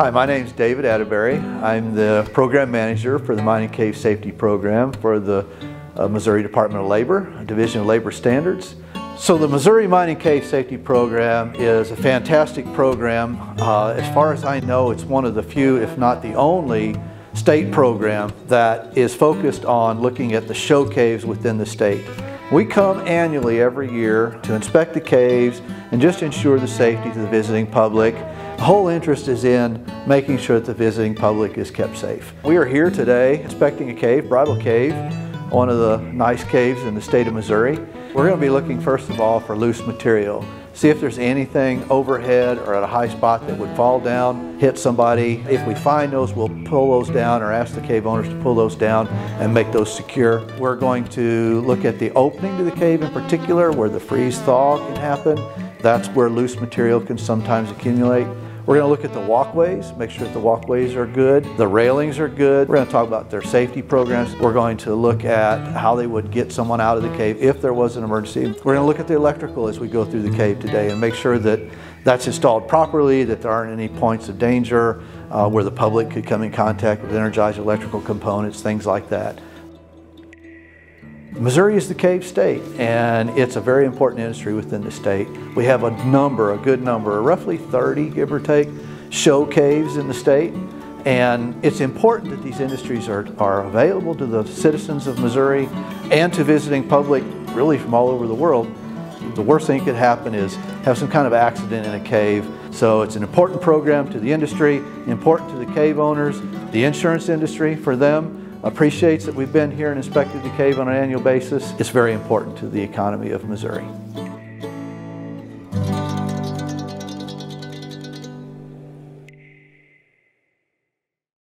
Hi, my name is David Atterbury. I'm the program manager for the Mining Cave Safety Program for the uh, Missouri Department of Labor, Division of Labor Standards. So the Missouri Mining Cave Safety Program is a fantastic program. Uh, as far as I know, it's one of the few, if not the only, state program that is focused on looking at the show caves within the state. We come annually every year to inspect the caves and just ensure the safety to the visiting public the whole interest is in making sure that the visiting public is kept safe. We are here today inspecting a cave, Bridal Cave, one of the nice caves in the state of Missouri. We're going to be looking first of all for loose material. See if there's anything overhead or at a high spot that would fall down, hit somebody. If we find those, we'll pull those down or ask the cave owners to pull those down and make those secure. We're going to look at the opening to the cave in particular, where the freeze thaw can happen. That's where loose material can sometimes accumulate. We're going to look at the walkways, make sure that the walkways are good, the railings are good. We're going to talk about their safety programs. We're going to look at how they would get someone out of the cave if there was an emergency. We're going to look at the electrical as we go through the cave today and make sure that that's installed properly, that there aren't any points of danger uh, where the public could come in contact with energized electrical components, things like that. Missouri is the cave state and it's a very important industry within the state. We have a number, a good number, roughly 30 give or take, show caves in the state. And it's important that these industries are, are available to the citizens of Missouri and to visiting public really from all over the world. The worst thing that could happen is have some kind of accident in a cave. So it's an important program to the industry, important to the cave owners, the insurance industry for them, appreciates that we've been here and inspected the cave on an annual basis. It's very important to the economy of Missouri.